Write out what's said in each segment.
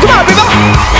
Come on, people.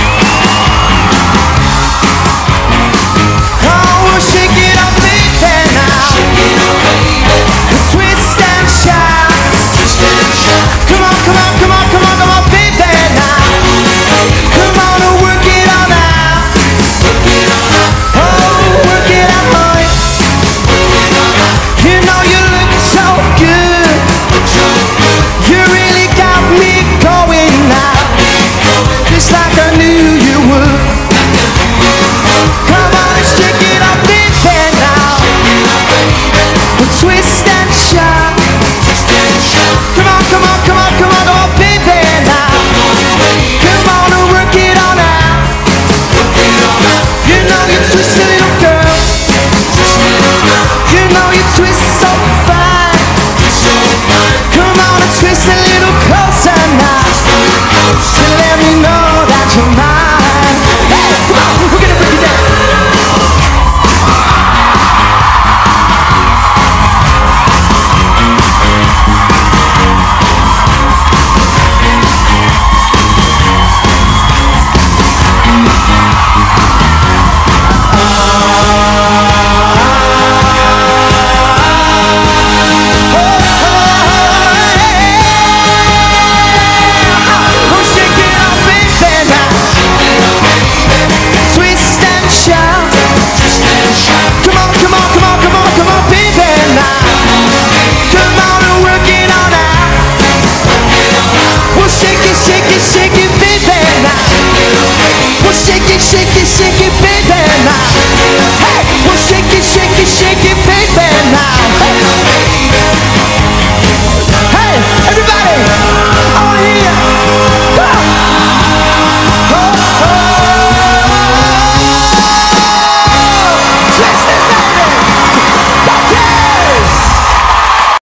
just a little girl. You know you twist so.